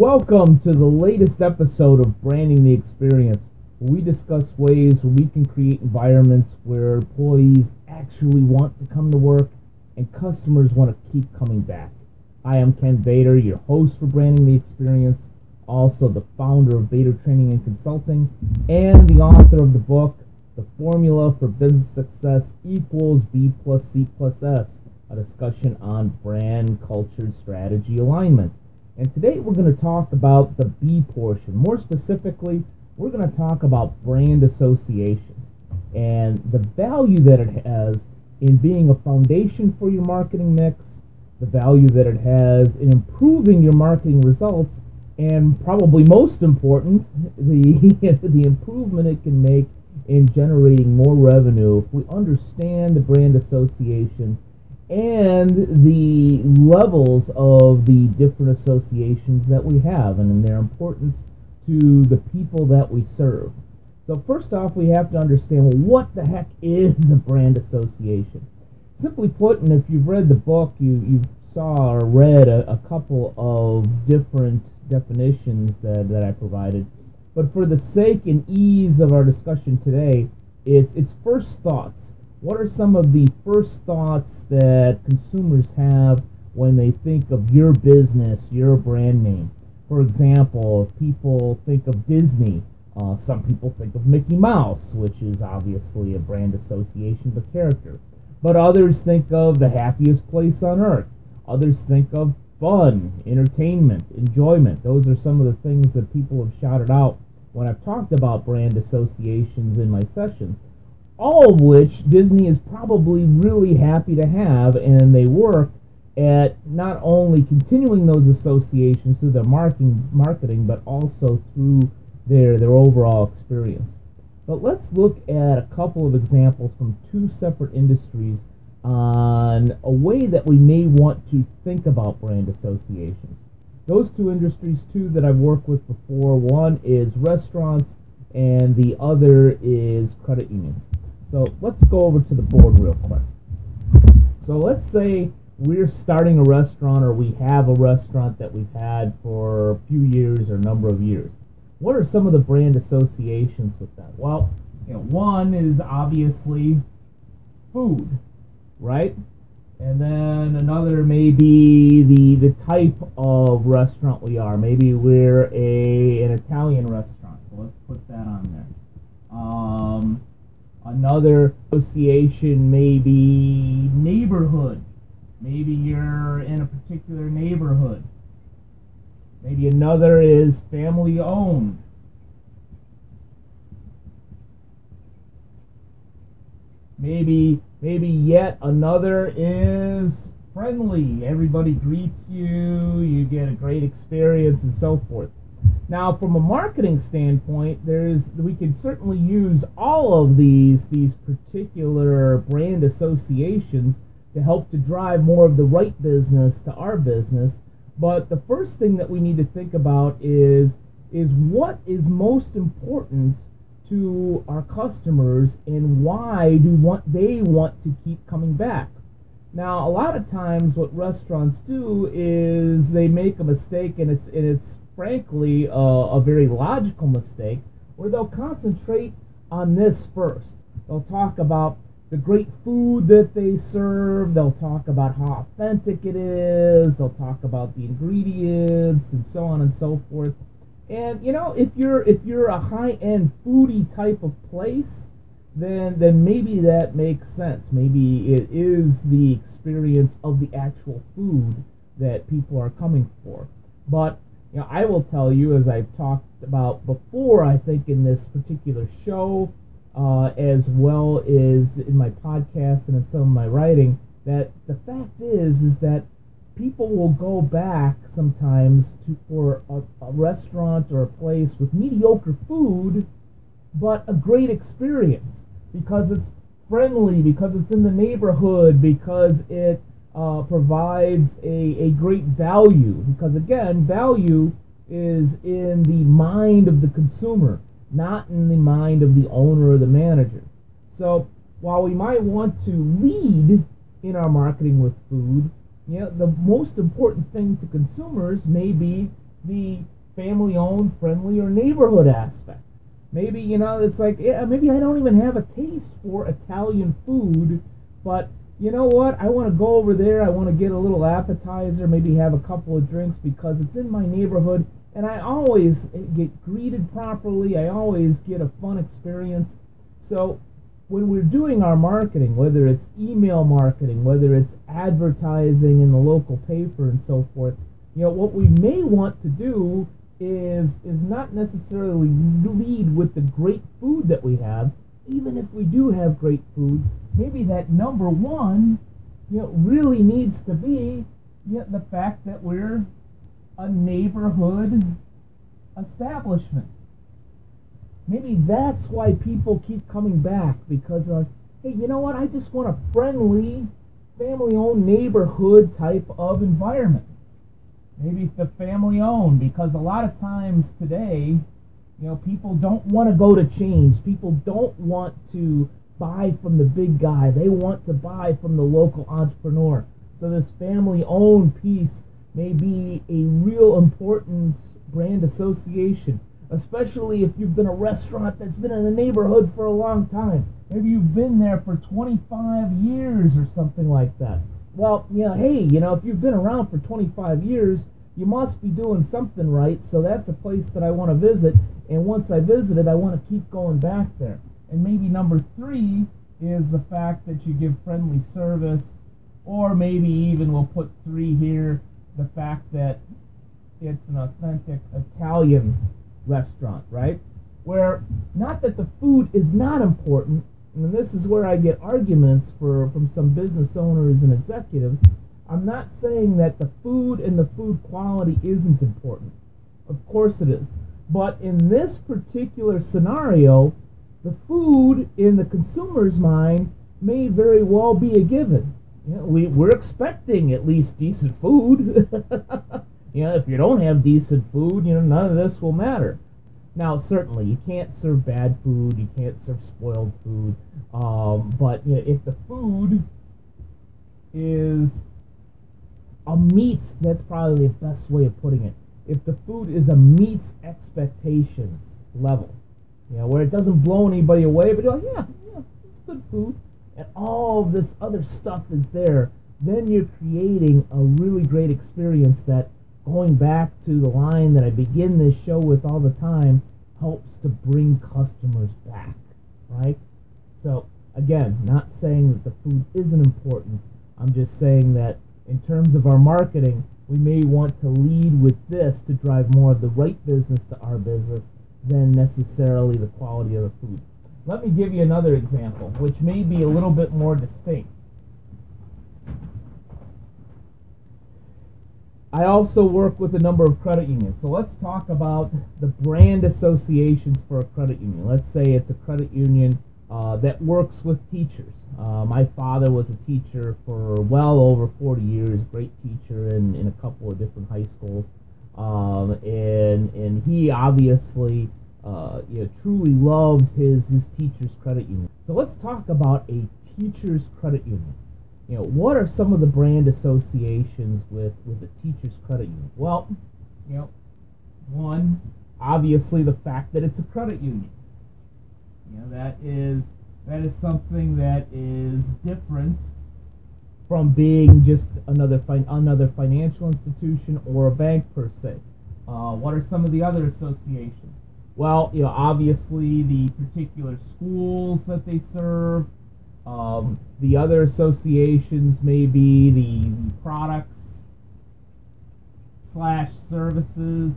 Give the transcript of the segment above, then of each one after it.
Welcome to the latest episode of Branding the Experience, we discuss ways we can create environments where employees actually want to come to work and customers want to keep coming back. I am Ken Bator, your host for Branding the Experience, also the founder of Bator Training and Consulting, and the author of the book, The Formula for Business Success Equals B plus C plus S, a discussion on brand, culture, strategy alignment. And today we're going to talk about the B portion. More specifically, we're going to talk about brand associations and the value that it has in being a foundation for your marketing mix, the value that it has in improving your marketing results, and probably most important, the, the improvement it can make in generating more revenue if we understand the brand associations and the levels of the different associations that we have and their importance to the people that we serve. So first off, we have to understand well, what the heck is a brand association? Simply put, and if you've read the book, you, you saw or read a, a couple of different definitions that, that I provided. But for the sake and ease of our discussion today, it's, it's first thoughts. What are some of the first thoughts that consumers have when they think of your business, your brand name? For example, people think of Disney, uh, some people think of Mickey Mouse, which is obviously a brand association of a character. But others think of the happiest place on earth. Others think of fun, entertainment, enjoyment. Those are some of the things that people have shouted out when I've talked about brand associations in my sessions. All of which Disney is probably really happy to have, and they work at not only continuing those associations through their marketing, marketing but also through their, their overall experience. But let's look at a couple of examples from two separate industries on a way that we may want to think about brand associations. Those two industries, too, that I've worked with before one is restaurants, and the other is credit unions. So let's go over to the board real quick. So let's say we're starting a restaurant or we have a restaurant that we've had for a few years or a number of years what are some of the brand associations with that? Well, you know, one is obviously food, right? And then another may be the the type of restaurant we are. Maybe we're a an Italian restaurant, so let's put that on there. Um, another association may be neighborhood. Maybe you're in a particular neighborhood. Maybe another is family owned. Maybe maybe yet another is friendly. Everybody greets you, you get a great experience and so forth. Now, from a marketing standpoint, there's we can certainly use all of these these particular brand associations to help to drive more of the right business to our business but the first thing that we need to think about is is what is most important to our customers and why do want they want to keep coming back. Now, a lot of times what restaurants do is they make a mistake and it's and it's frankly a, a very logical mistake where they'll concentrate on this first. They'll talk about the great food that they serve. They'll talk about how authentic it is. They'll talk about the ingredients and so on and so forth. And you know, if you're if you're a high-end foodie type of place, then then maybe that makes sense. Maybe it is the experience of the actual food that people are coming for. But you know, I will tell you, as I've talked about before, I think in this particular show, uh, as well as in my podcast and in some of my writing, that the fact is is that people will go back sometimes to for a, a restaurant or a place with mediocre food, but a great experience because it's friendly, because it's in the neighborhood, because it uh, provides a, a great value. Because again, value is in the mind of the consumer not in the mind of the owner or the manager. So while we might want to lead in our marketing with food, you know, the most important thing to consumers may be the family owned, friendly, or neighborhood aspect. Maybe, you know, it's like, yeah, maybe I don't even have a taste for Italian food, but you know what? I want to go over there. I want to get a little appetizer, maybe have a couple of drinks because it's in my neighborhood and I always eh, get greeted properly. I always get a fun experience. So when we're doing our marketing, whether it's email marketing, whether it's advertising in the local paper and so forth, you know, what we may want to do is is not necessarily lead with the great food that we have, even if we do have great food, maybe that number one, you know, really needs to be you know, the fact that we're a neighborhood establishment. Maybe that's why people keep coming back because like, hey, you know what? I just want a friendly, family-owned neighborhood type of environment. Maybe it's the family-owned because a lot of times today, you know, people don't want to go to chains. People don't want to buy from the big guy. They want to buy from the local entrepreneur. So this family-owned piece may be a real important brand association, especially if you've been a restaurant that's been in the neighborhood for a long time. Maybe you've been there for 25 years or something like that. Well, you know, hey, you know, if you've been around for 25 years, you must be doing something right, so that's a place that I want to visit, and once I visit it, I want to keep going back there. And maybe number three is the fact that you give friendly service, or maybe even we'll put three here the fact that it's an authentic Italian restaurant, right? Where not that the food is not important, and this is where I get arguments for from some business owners and executives. I'm not saying that the food and the food quality isn't important. Of course it is. But in this particular scenario, the food in the consumer's mind may very well be a given. You know, we, we're expecting at least decent food. you know, if you don't have decent food, you know, none of this will matter. Now, certainly, you can't serve bad food, you can't serve spoiled food, um, but you know, if the food is a meets, that's probably the best way of putting it. If the food is a meets expectations level, you know, where it doesn't blow anybody away, but you're like, yeah, yeah, it's good food and all this other stuff is there, then you're creating a really great experience that, going back to the line that I begin this show with all the time, helps to bring customers back, right? So, again, not saying that the food isn't important. I'm just saying that in terms of our marketing, we may want to lead with this to drive more of the right business to our business than necessarily the quality of the food. Let me give you another example, which may be a little bit more distinct. I also work with a number of credit unions. So let's talk about the brand associations for a credit union. Let's say it's a credit union uh, that works with teachers. Uh, my father was a teacher for well over 40 years, great teacher in, in a couple of different high schools. Um, and, and he obviously uh, you know, truly loved his, his teacher's credit union. So let's talk about a teacher's credit union. You know, what are some of the brand associations with, with a teacher's credit union? Well, you know, one, obviously the fact that it's a credit union. You know, that is that is something that is different from being just another fi- another financial institution or a bank per se. Uh, what are some of the other associations? Well, you know, obviously the particular schools that they serve, um, the other associations may be the, the products slash services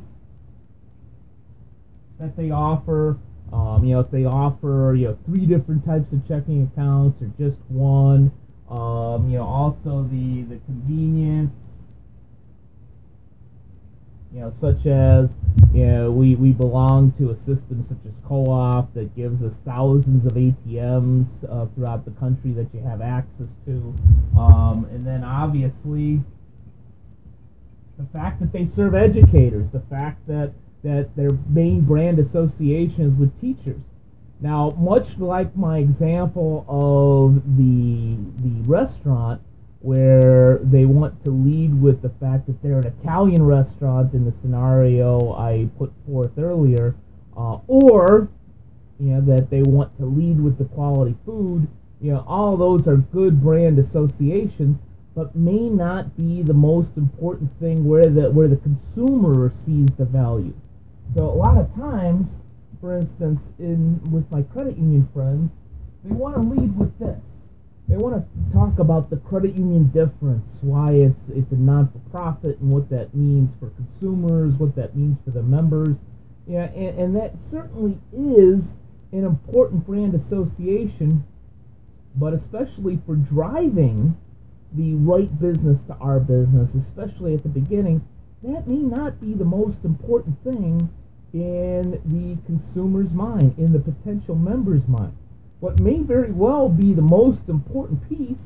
that they offer. Um, you know, if they offer you know three different types of checking accounts or just one. Um, you know, also the the convenience you know, such as you know, we, we belong to a system such as co-op that gives us thousands of ATMs uh, throughout the country that you have access to, um, and then obviously the fact that they serve educators, the fact that that their main brand association is with teachers. Now, much like my example of the the restaurant, where they want to lead with the fact that they're an Italian restaurant in the scenario I put forth earlier, uh, or you know that they want to lead with the quality food. You know, all those are good brand associations, but may not be the most important thing where the where the consumer sees the value. So a lot of times, for instance, in with my credit union friends, they want to lead with this they want to talk about the credit union difference, why it's it's a non-for-profit, and what that means for consumers, what that means for the members. Yeah, and, and that certainly is an important brand association, but especially for driving the right business to our business, especially at the beginning, that may not be the most important thing in the consumer's mind, in the potential member's mind. What may very well be the most important piece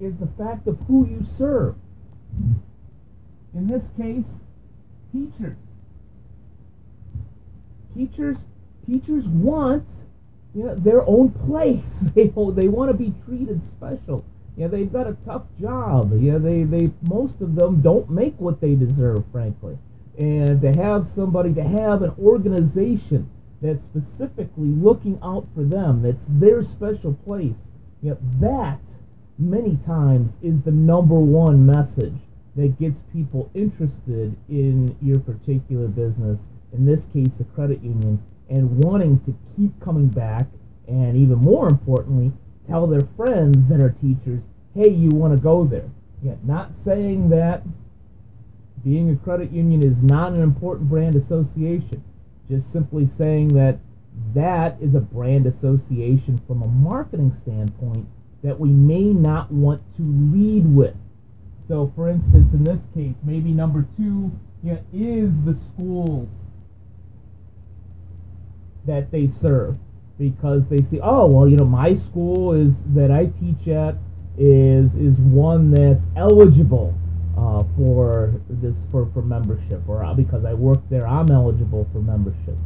is the fact of who you serve. In this case, teachers. Teachers teachers want you know, their own place. They they want to be treated special. Yeah, they've got a tough job. Yeah, they, they most of them don't make what they deserve, frankly. And to have somebody to have an organization that's specifically looking out for them, that's their special place, you that many times is the number one message that gets people interested in your particular business, in this case, a credit union, and wanting to keep coming back, and even more importantly, tell their friends that are teachers, hey, you want to go there. Yeah, not saying that being a credit union is not an important brand association just simply saying that that is a brand association from a marketing standpoint that we may not want to lead with. So, for instance, in this case, maybe number two you know, is the schools that they serve because they see, oh, well, you know, my school is that I teach at is is one that's eligible uh, for this for, for membership or uh, because I work there I'm eligible for membership.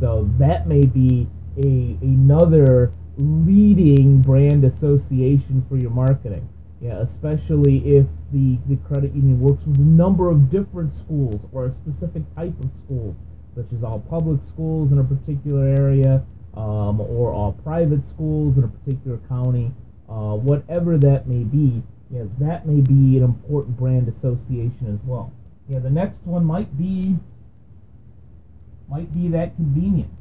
So that may be a another leading brand association for your marketing. Yeah especially if the the credit union works with a number of different schools or a specific type of schools such as all public schools in a particular area um, or all private schools in a particular county uh, whatever that may be yeah, that may be an important brand association as well. Yeah, the next one might be might be that convenience.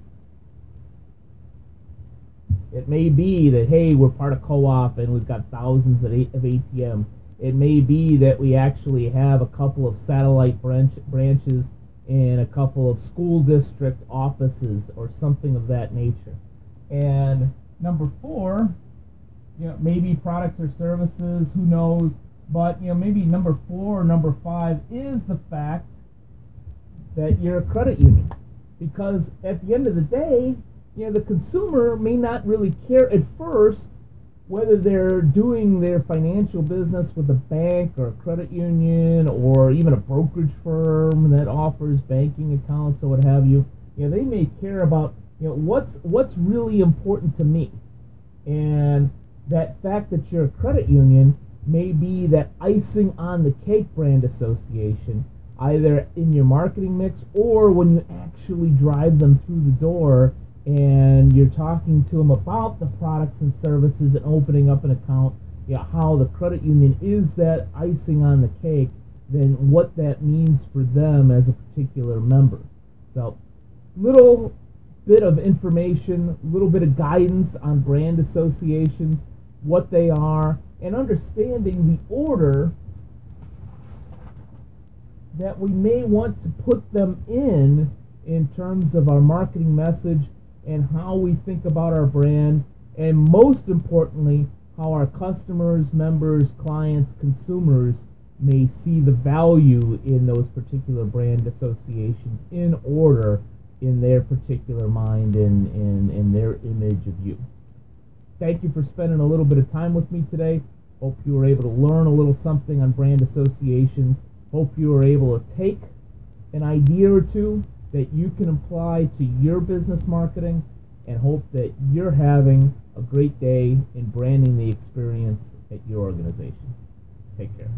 It may be that hey, we're part of co-op and we've got thousands of, of ATMs. It may be that we actually have a couple of satellite branch, branches in a couple of school district offices or something of that nature. And number four you know, maybe products or services, who knows? But you know, maybe number four or number five is the fact that you're a credit union, because at the end of the day, you know, the consumer may not really care at first whether they're doing their financial business with a bank or a credit union or even a brokerage firm that offers banking accounts or what have you. You know, they may care about you know what's what's really important to me, and that fact that you're a credit union may be that icing on the cake brand association, either in your marketing mix or when you actually drive them through the door and you're talking to them about the products and services and opening up an account, you know, how the credit union is that icing on the cake, then what that means for them as a particular member. So, little bit of information, little bit of guidance on brand associations what they are, and understanding the order that we may want to put them in in terms of our marketing message and how we think about our brand, and most importantly, how our customers, members, clients, consumers may see the value in those particular brand associations in order in their particular mind and in, their image of you. Thank you for spending a little bit of time with me today. Hope you were able to learn a little something on brand associations. Hope you were able to take an idea or two that you can apply to your business marketing and hope that you're having a great day in branding the experience at your organization. Take care.